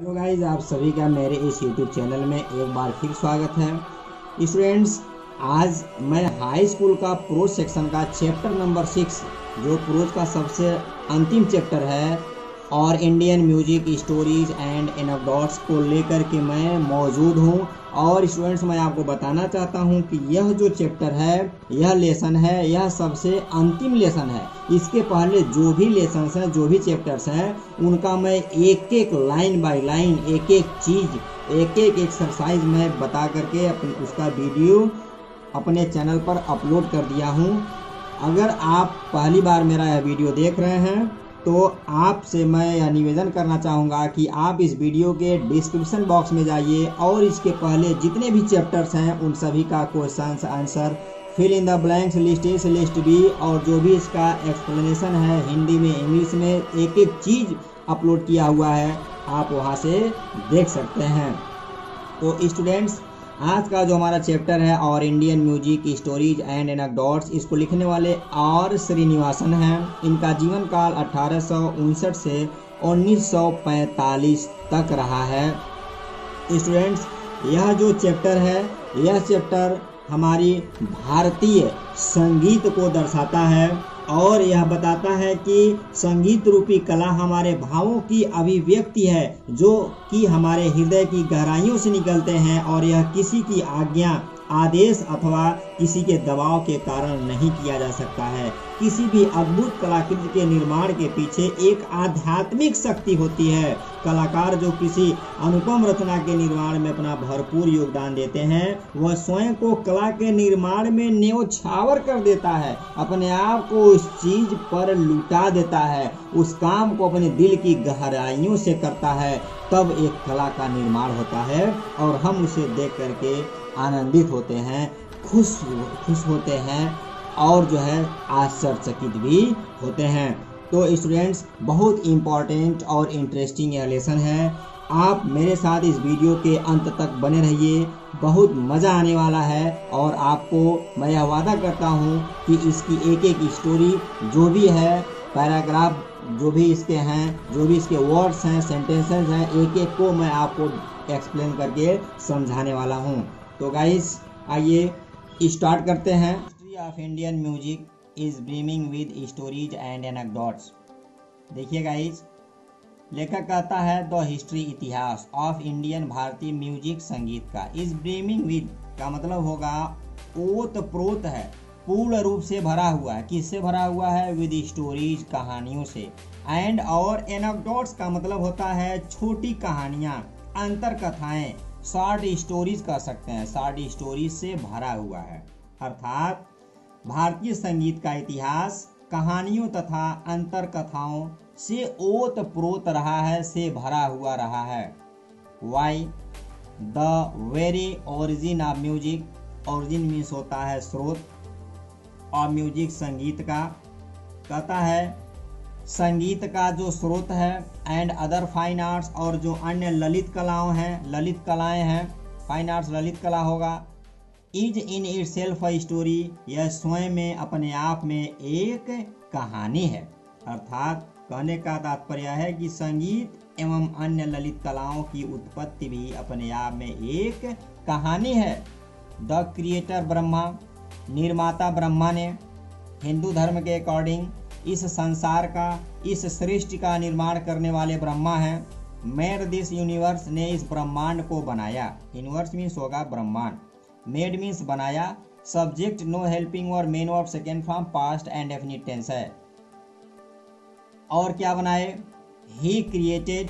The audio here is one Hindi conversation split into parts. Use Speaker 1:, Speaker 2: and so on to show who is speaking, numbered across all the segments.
Speaker 1: हेलो गाइस, आप सभी का मेरे इस यूट्यूब चैनल में एक बार फिर स्वागत है। स्टूडेंट्स, आज मैं हाई स्कूल का प्रोज सेक्शन का चैप्टर नंबर सिक्स जो प्रोज का सबसे अंतिम चैप्टर है, और Indian music stories and anecdotes को लेकर के मैं मौजूद हूँ। और स्टूडेंट्स, मैं आपको बताना चाहता हूँ कि यह जो चैप्टर है, यह लेसन है, यह सबसे अंतिम लेसन है। इसके पहले जो भी लेसन्स हैं, जो भी चैप्टर्स हैं, उनका मैं एक एक लाइन बाय लाइन एक एक चीज़ एक एक एक्सरसाइज मैं बता करके अपन, उसका वीडियो अपने चैनल पर अपलोड कर दिया हूँ। अगर आप पहली बार मेरा यह वीडियो देख रहे हैं तो आपसे मैं यह निवेदन करना चाहूँगा कि आप इस वीडियो के डिस्क्रिप्शन बॉक्स में जाइए और इसके पहले जितने भी चैप्टर्स हैं, उन सभी का question answer fill in the blanks list A list B और जो भी इसका एक्सप्लेनेशन है, हिंदी में, इंग्लिश में एक एक चीज़ अपलोड किया हुआ है, आप वहाँ से देख सकते हैं। तो स्टूडेंट्स आज का जो हमारा चैप्टर है, और Indian music stories and anecdotes इसको लिखने वाले आर श्रीनिवासन हैं। इनका जीवन काल अठारह सौ उनसठ से 1945 तक रहा है। स्टूडेंट्स यह जो चैप्टर है, यह चैप्टर हमारी भारतीय संगीत को दर्शाता है और यह बताता है कि संगीत रूपी कला हमारे भावों की अभिव्यक्ति है, जो कि हमारे हृदय की गहराइयों से निकलते हैं और यह किसी की आज्ञा आदेश अथवा किसी के दबाव के कारण नहीं किया जा सकता है। किसी भी अद्भुत कलाकृति के निर्माण के पीछे एक आध्यात्मिक शक्ति होती है। कलाकार जो किसी अनुपम रचना के निर्माण में अपना भरपूर योगदान देते हैं, वह स्वयं को कला के निर्माण में न्योछावर कर देता है, अपने आप को उस चीज़ पर लुटा देता है, उस काम को अपने दिल की गहराइयों से करता है। तब एक कला का निर्माण होता है और हम उसे देख करके आनंदित होते हैं, खुश खुश होते हैं और जो है आश्चर्यचकित भी होते हैं। तो स्टूडेंट्स बहुत इंपॉर्टेंट और इंटरेस्टिंग यह लेसन है। आप मेरे साथ इस वीडियो के अंत तक बने रहिए। बहुत मज़ा आने वाला है और आपको मैं यह वादा करता हूँ कि इसकी एक एक स्टोरी जो भी है पैराग्राफ जो भी इसके हैं, जो भी इसके वर्ड्स हैं सेंटेंसेस हैं एक एक को मैं आपको एक्सप्लेन करके समझाने वाला हूँ। तो गाइस आइए स्टार्ट करते हैं। History of Indian music is brimming with stories and anecdotes देखिए गाइस लेखक कहता है द हिस्ट्री इतिहास ऑफ़ इंडियन भारतीय म्यूज़िक संगीत का इज़ ब्रीमिंग विद का मतलब होगा ओत प्रोत है, पूर्ण रूप से भरा हुआ है। किससे भरा हुआ है? विद स्टोरीज कहानियों से। एंड और एनेक्डोट्स का मतलब होता है, छोटी कहानियाँ अंतर कथाएँ शॉर्ट स्टोरीज कह सकते हैं। शॉर्ट स्टोरीज से भरा हुआ है। अर्थात भारतीय संगीत का इतिहास, कहानियों तथा अंतर कथाओं से ओत प्रोत रहा है, से भरा हुआ रहा है। Why the very origin of music origin means होता है स्रोत। और म्यूज़िक संगीत का कहता है संगीत का जो स्रोत है एंड अदर फाइन आर्ट्स और जो अन्य ललित कलाओं हैं, ललित कलाएँ हैं फाइन आर्ट्स ललित कला होगा। Is in itself story यह स्वयं में, अपने आप में एक कहानी है। अर्थात कहने का तात्पर्य है कि संगीत एवं अन्य ललित कलाओं की उत्पत्ति भी अपने आप में एक कहानी है। द क्रिएटर ब्रह्मा निर्माता ब्रह्मा ने हिंदू धर्म के अकॉर्डिंग इस संसार का, इस सृष्टि का निर्माण करने वाले ब्रह्मा हैं। मेड दिस यूनिवर्स ने इस ब्रह्मांड को बनाया। यूनिवर्स मीन्स होगा ब्रह्मांड। मेड मीन्स बनाया। सब्जेक्ट नो हेल्पिंग और main of second form past indefinite tense है। और क्या बनाए? ही क्रिएटेड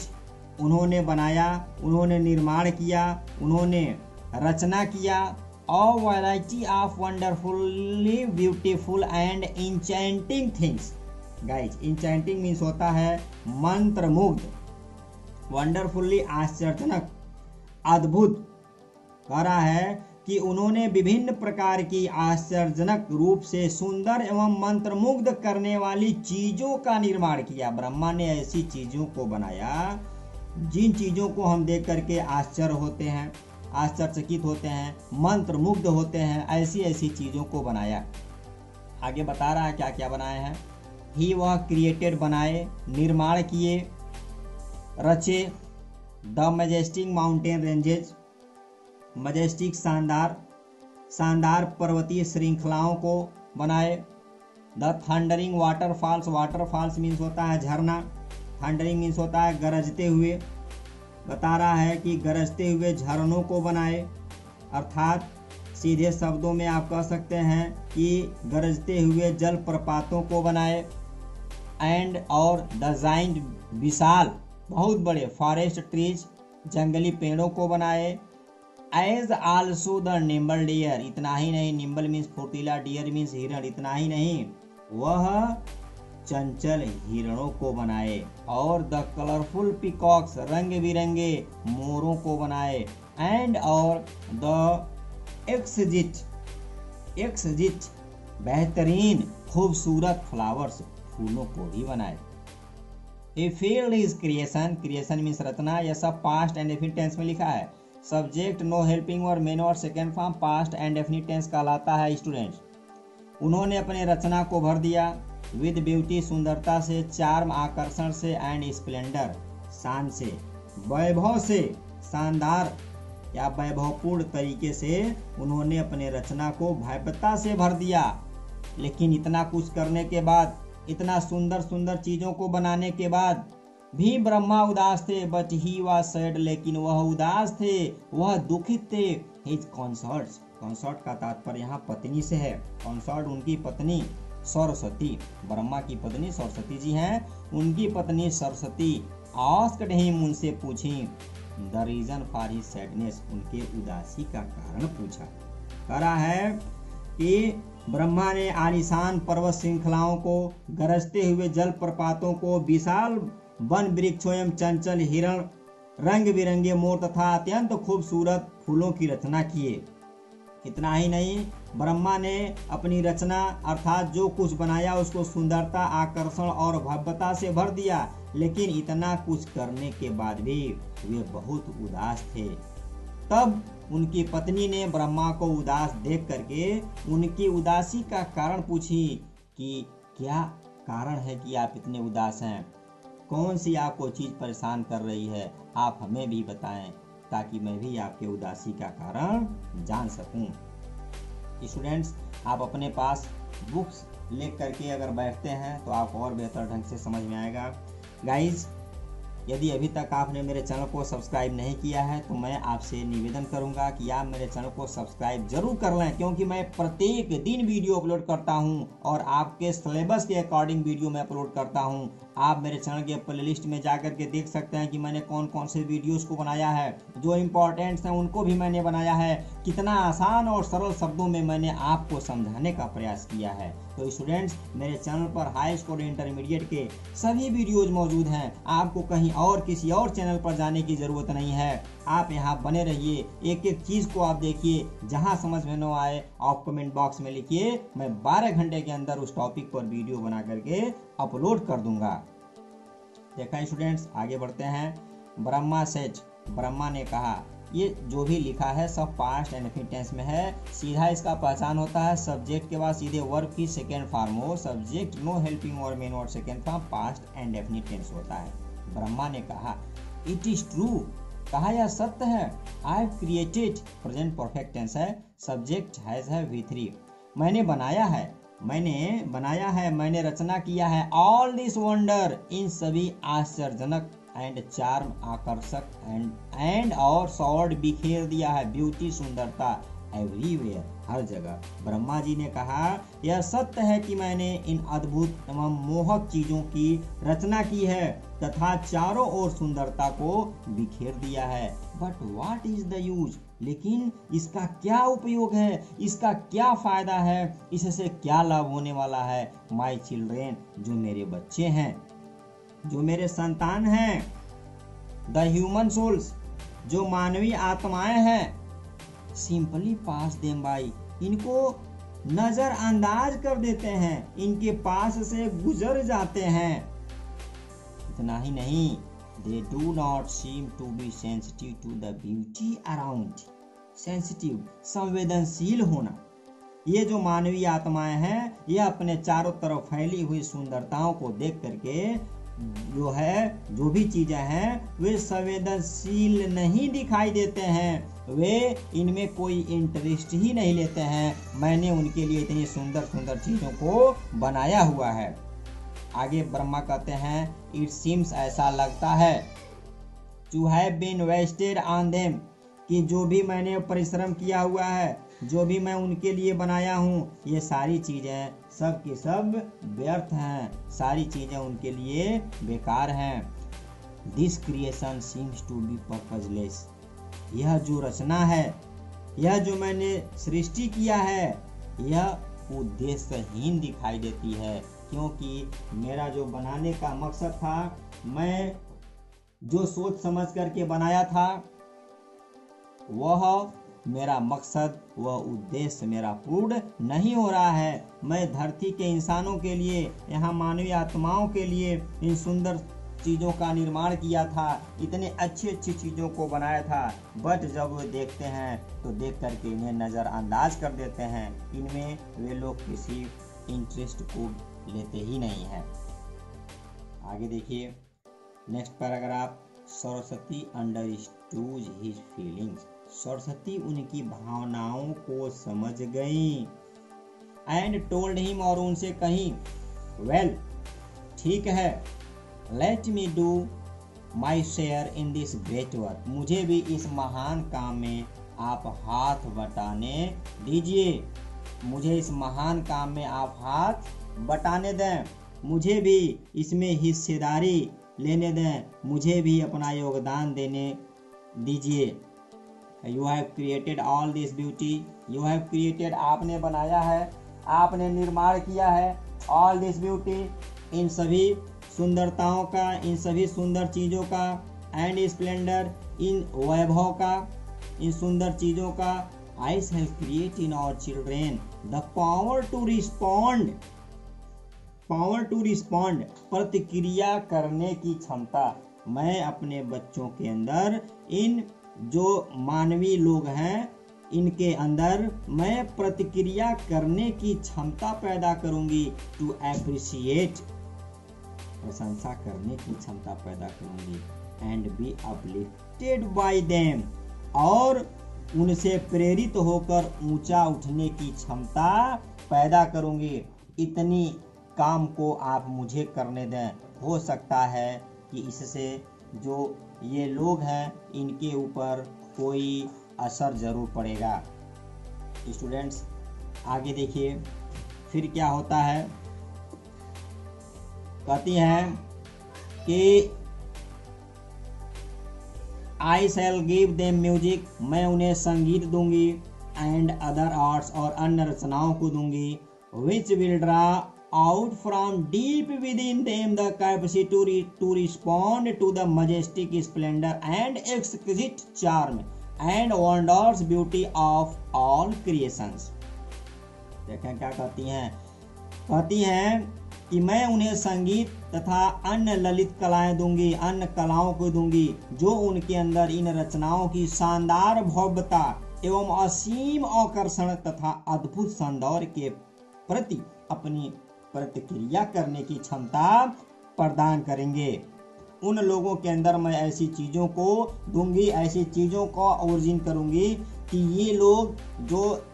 Speaker 1: उन्होंने बनाया, उन्होंने निर्माण किया, उन्होंने रचना किया। और variety of wonderfully beautiful and enchanting things guys enchanting means होता है मंत्र मुग्ध वंडरफुल्ली आश्चर्यजनक, अद्भुत। कह रहा है कि उन्होंने विभिन्न प्रकार की आश्चर्यजनक रूप से सुंदर एवं मंत्रमुग्ध करने वाली चीज़ों का निर्माण किया। ब्रह्मा ने ऐसी चीज़ों को बनाया, जिन चीज़ों को हम देख करके आश्चर्य होते हैं, आश्चर्यचकित होते हैं मंत्र मुग्ध होते हैं ऐसी ऐसी चीज़ों को बनाया। आगे बता रहा है क्या क्या बनाए हैं? ही वह क्रिएटेड बनाए, निर्माण किए, रचे the majestic mountain ranges majestic शानदार शानदार पर्वतीय श्रृंखलाओं को बनाए। The thundering waterfalls waterfalls means होता है झरना, थंडरिंग मीन्स होता है गरजते हुए। बता रहा है कि गरजते हुए झरनों को बनाए, अर्थात सीधे शब्दों में आप कह सकते हैं कि गरजते हुए जल प्रपातों को बनाए। एंड और डिजाइंड विशाल, बहुत बड़े फॉरेस्ट ट्रीज जंगली पेड़ों को बनाए। As also the nimble deer इतना ही नहीं निम्बल मीन्स फुर्तीला डियर मीन्स हिरण, इतना ही नहीं। वह चंचल हिरणों को बनाए और द कलरफुल पिकॉक्स रंग बिरंगे मोरों को बनाए। एंड और द एक्सजिट एक्सजिट बेहतरीन, खूबसूरत फ्लावर्स फूलों को भी बनाए। A field is creation creation means रचना यह सब पास्ट एंड डेफिनिट टेंस में लिखा है। सब्जेक्ट नो हेल्पिंग और मेन और second form past and definite tense कहलाता है स्टूडेंट्स उन्होंने अपने रचना को भर दिया। विद ब्यूटी सुंदरता से चार्म आकर्षण से एंड स्प्लेंडर शान से, वैभव से, शानदार या वैभवपूर्ण तरीके से उन्होंने अपने रचना को भयपता से भर दिया। लेकिन इतना कुछ करने के बाद इतना सुंदर सुंदर चीज़ों को बनाने के बाद भी ब्रह्मा उदास थे, बट ही वॉज़ सैड लेकिन वह उदास थे, वह दुखित थे। हिज कॉन्सर्ट कॉन्सर्ट का तात्पर्य यहाँ पत्नी से है। कॉन्सर्ट उनकी पत्नी सरस्वती, ब्रह्मा की पत्नी सरस्वती जी हैं। उनकी पत्नी सरस्वती आस्कड हिम उनसे पूछी the reason for he sadness उनके उदासी का कारण पूछा। करा है कि ब्रह्मा ने आलिशान पर्वत श्रृंखलाओं को गरजते हुए जल प्रपातों को विशाल वन वृक्षों एवं चंचल हिरण रंग बिरंगे मोर तथा अत्यंत खूबसूरत फूलों की रचना किए इतना ही नहीं, ब्रह्मा ने अपनी रचना अर्थात जो कुछ बनाया उसको सुंदरता, आकर्षण और भव्यता से भर दिया, लेकिन इतना कुछ करने के बाद भी वे बहुत उदास थे। तब उनकी पत्नी ने ब्रह्मा को उदास देख करके उनकी उदासी का कारण पूछी कि क्या कारण है कि आप इतने उदास हैं? कौन सी आपको चीज़ परेशान कर रही है? आप हमें भी बताएँ, ताकि मैं भी आपके उदासी का कारण जान सकूँ। स्टूडेंट्स, आप अपने पास बुक्स लेख करके अगर बैठते हैं तो आप और बेहतर ढंग से समझ में आएगा। गाइज़ यदि अभी तक आपने मेरे चैनल को सब्सक्राइब नहीं किया है तो मैं आपसे निवेदन करूँगा कि आप मेरे चैनल को सब्सक्राइब ज़रूर कर लें, क्योंकि मैं प्रत्येक दिन वीडियो अपलोड करता हूँ और आपके सिलेबस के अकॉर्डिंग वीडियो मैं अपलोड करता हूँ। आप मेरे चैनल के प्लेलिस्ट में जाकर के देख सकते हैं कि मैंने कौन कौन से वीडियोस को बनाया है। जो इम्पोर्टेंट्स हैं, उनको भी मैंने बनाया है। कितना आसान और सरल शब्दों में मैंने आपको समझाने का प्रयास किया है। तो स्टूडेंट्स मेरे चैनल पर हाई स्कूल इंटरमीडिएट के सभी वीडियोज़ मौजूद हैं। आपको कहीं और किसी और चैनल पर जाने की ज़रूरत नहीं है। आप यहाँ बने रहिए। एक एक चीज़ को आप देखिए। जहाँ समझ में न आए, आप कमेंट बॉक्स में लिखिए। मैं 12 घंटे के अंदर उस टॉपिक पर वीडियो बना करके अपलोड कर दूँगा। देखा स्टूडेंट्स आगे बढ़ते हैं। ब्रह्मा सेज। ब्रह्मा ने कहा ये जो भी लिखा है सब पास्ट एंड टेंस में है। सीधा इसका पहचान होता है। सब्जेक्ट के बाद सीधे वर्ब की सेकेंड फॉर्म हो। सब्जेक्ट नो हेल्पिंग और मेन और second form past and definite tense होता है। ब्रह्मा ने कहा इट इज़ ट्रू कहा, यह सत्य है। I created present perfect tense है। सब्जेक्ट हैज़ है वी थ्री मैंने बनाया है। मैंने बनाया है। मैंने रचना किया है। ऑल दिस वंडर इन सभी आश्चर्यजनक एंड चार्म आकर्षक एंड एंड और सॉर्ड बिखेर दिया है। ब्यूटी सुंदरता एवरीवेयर हर जगह। ब्रह्मा जी ने कहा, यह सत्य है कि मैंने इन अद्भुत एवं मोहक चीज़ों की रचना की है, तथा चारों ओर सुंदरता को बिखेर दिया है। But what is the use लेकिन इसका क्या उपयोग है? इसका क्या फ़ायदा है? इससे क्या लाभ होने वाला है? माई चिल्ड्रेन जो मेरे बच्चे हैं जो मेरे संतान हैं द ह्यूमन सोल्स जो मानवीय आत्माएँ हैं, सिंपली पास देम बाई इनको नजरअंदाज कर देते हैं, इनके पास से गुजर जाते हैं। इतना ही नहीं they do not seem to be sensitive to the beauty around sensitive संवेदनशील होना। ये जो मानवीय आत्माएँ हैं, ये अपने चारों तरफ़ फैली हुई सुंदरताओं को देख करके जो है, जो भी चीज़ें हैं, वे संवेदनशील नहीं दिखाई देते हैं। वे इनमें कोई इंटरेस्ट ही नहीं लेते हैं। मैंने उनके लिए इतनी सुंदर सुंदर चीज़ों को बनाया हुआ है। आगे ब्रह्मा कहते हैं इट सीम्स ऐसा लगता है to have been wasted on them कि जो भी मैंने परिश्रम किया हुआ है, जो भी मैं उनके लिए बनाया हूँ, ये सारी चीज़ें सब के सब व्यर्थ हैं। सारी चीज़ें उनके लिए बेकार हैं। This creation seems to be purposeless यह जो रचना है, यह जो मैंने सृष्टि किया है, यह उद्देश्यहीन दिखाई देती है, क्योंकि मेरा जो बनाने का मकसद था, मैं जो सोच समझ करके बनाया था, वह मेरा मकसद व उद्देश्य मेरा पूर्ण नहीं हो रहा है। मैं धरती के इंसानों के लिए, यहाँ मानवीय आत्माओं के लिए इन सुंदर चीज़ों का निर्माण किया था, इतने अच्छी अच्छी चीज़ों को बनाया था। बट जब वो देखते हैं तो देख करके इन्हें नज़रअंदाज कर देते हैं। इनमें वे लोग किसी इंटरेस्ट को लेते ही नहीं है। आगे देखिए। Next paragraph Saraswati understood his feelings Saraswati उनकी भावनाओं को समझ गई एंड टोल्ड हिम और उनसे कही वेल well, ठीक है let me do my share in this great work मुझे भी इस महान काम में आप हाथ बटाने दीजिए। मुझे इस महान काम में आप हाथ बटाने दें। मुझे भी इसमें हिस्सेदारी लेने दें। मुझे भी अपना योगदान देने दीजिए। You have created all this beauty you have created आपने बनाया है, आपने निर्माण किया है ऑल दिस ब्यूटी इन सभी सुंदरताओं का, इन सभी सुंदर चीज़ों का एंड स्प्लेंडर इन वैभव का, इन सुंदर चीज़ों का I have create in our children the power to respond power to respond प्रतिक्रिया करने की क्षमता मैं अपने बच्चों के अंदर इन जो मानवीय लोग हैं, इनके अंदर मैं प्रतिक्रिया करने की क्षमता पैदा करूँगी टू एप्रिशिएट प्रशंसा करने की क्षमता पैदा करूँगी and be uplifted by them और उनसे प्रेरित होकर ऊँचा उठने की क्षमता पैदा करूँगी। इतनी काम को आप मुझे करने दें। हो सकता है कि इससे जो ये लोग हैं, इनके ऊपर कोई असर ज़रूर पड़ेगा। स्टूडेंट्स, आगे देखिए, फिर क्या होता है? कहती हैं कि I shall give them music मैं उन्हें संगीत दूँगी एंड अदर आर्ट्स और अन्य रचनाओं को दूँगी which will draw out from deep within them the capacity to, re to respond to the majestic splendor and exquisite charm and wonders beauty of all creations देखें क्या कहती हैं कहती हैं कि मैं उन्हें संगीत तथा अन्य ललित कलाएँ दूँगी अन्य कलाओं को दूँगी जो उनके अंदर इन रचनाओं की शानदार भव्यता एवं असीम आकर्षण तथा अद्भुत सौंदर्य के प्रति अपनी प्रतिक्रिया करने की क्षमता प्रदान करेंगे। उन लोगों के अंदर मैं ऐसी चीज़ों को दूँगी, ऐसी चीज़ों को ऑर्जिन करूँगी कि ये लोग जो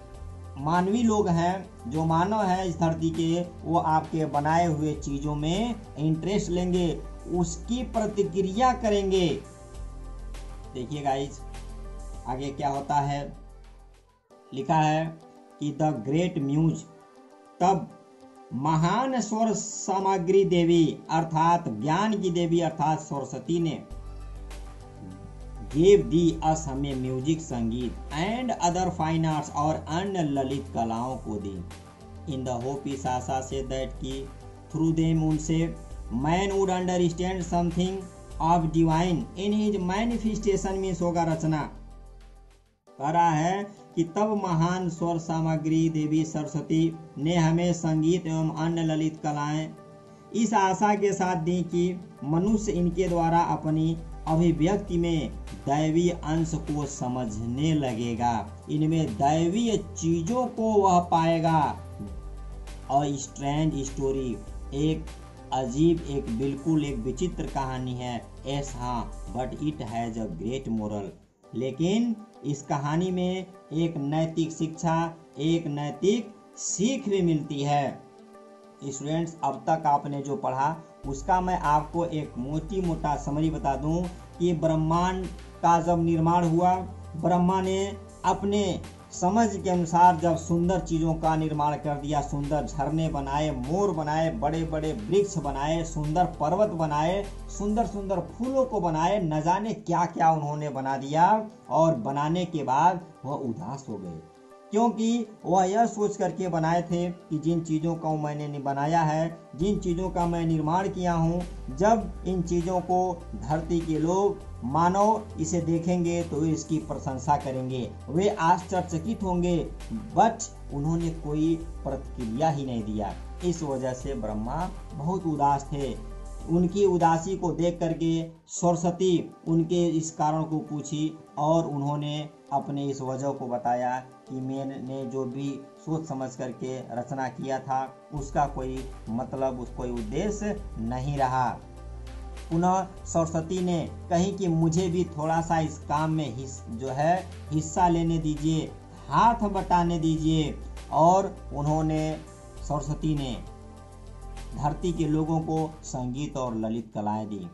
Speaker 1: मानवी लोग हैं, जो मानव हैं इस धरती के, वो आपके बनाए हुए चीज़ों में इंटरेस्ट लेंगे, उसकी प्रतिक्रिया करेंगे। देखिए गाइज़ आगे क्या होता है? लिखा है कि द ग्रेट म्यूज, तब महान स्वर सामग्री देवी अर्थात ज्ञान की देवी अर्थात सरस्वती ने गेव दी अस हमें म्यूज़िक, संगीत एंड अदर फाइन आर्ट्स और अन्य ललित कलाओं को दी। इन द होप इस आशा से दैट की थ्रू देम उनसे man would understand something of divine in his manifestation means होगा रचना। करा है कि तब महान स्वर सामग्री देवी सरस्वती ने हमें संगीत एवं अन्य ललित कलाएँ इस आशा के साथ दी कि मनुष्य इनके द्वारा अपनी अभिव्यक्ति में दैवीय अंश को समझने लगेगा। इनमें दैवीय चीज़ों को वह पाएगा। और स्ट्रेंज स्टोरी, एक अजीब, एक बिल्कुल एक विचित्र कहानी है। एस हाँ but it has a great moral. लेकिन इस कहानी में एक नैतिक शिक्षा, एक नैतिक सीख भी मिलती है। स्टूडेंट्स, अब तक आपने जो पढ़ा, उसका मैं आपको एक मोटी मोटा समरी बता दूँ कि ब्रह्मांड का जब निर्माण हुआ, ब्रह्मा ने अपने समझ के अनुसार जब सुंदर चीज़ों का निर्माण कर दिया, सुंदर झरने बनाए, मोर बनाए बड़े बड़े वृक्ष बनाए, सुंदर पर्वत बनाए सुंदर सुंदर फूलों को बनाए, न जाने क्या क्या उन्होंने बना दिया और बनाने के बाद वह उदास हो गए। क्योंकि वह यह सोच करके बनाए थे कि जिन चीज़ों का मैंने बनाया है, जिन चीज़ों का मैं निर्माण किया हूँ, जब इन चीज़ों को धरती के लोग मानव इसे देखेंगे तो वे इसकी प्रशंसा करेंगे। वे आश्चर्यचकित होंगे, बट उन्होंने कोई प्रतिक्रिया ही नहीं दिया। इस वजह से ब्रह्मा बहुत उदास थे। उनकी उदासी को देख करके सरस्वती उनके इस कारण को पूछी और उन्होंने अपने इस वजह को बताया कि मैंने जो भी सोच समझ करके रचना किया था उसका कोई मतलब कोई उद्देश्य नहीं रहा। पुनः सरस्वती ने कही कि मुझे भी थोड़ा सा इस काम में हिस, जो है हिस्सा लेने दीजिए हाथ बटाने दीजिए। और उन्होंने सरस्वती ने धरती के लोगों को संगीत और ललित कलाएँ दी।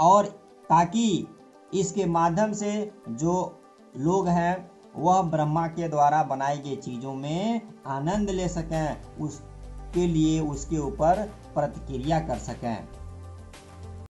Speaker 1: और ताकि इसके माध्यम से जो लोग हैं, वह ब्रह्मा के द्वारा बनाई गई चीज़ों में आनंद ले सकें, उसके लिए उसके ऊपर प्रतिक्रिया कर सकें।